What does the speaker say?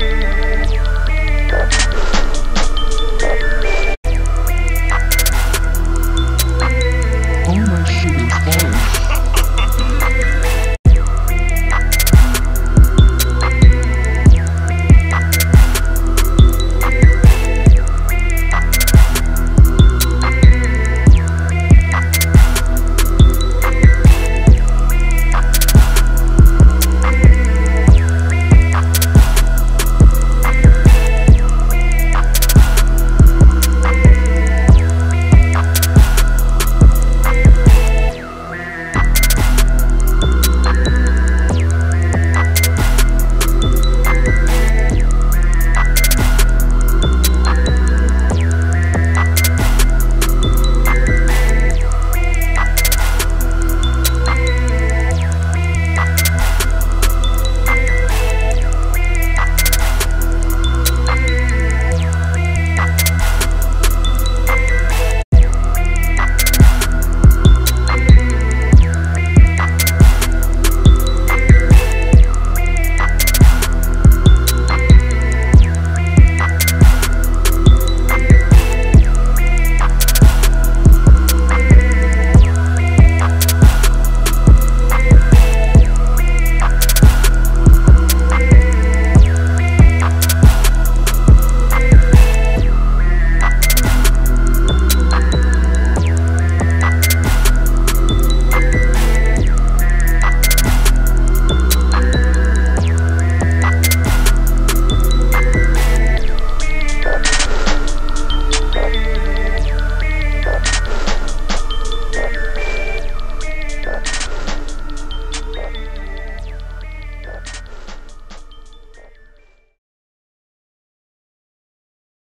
Yeah.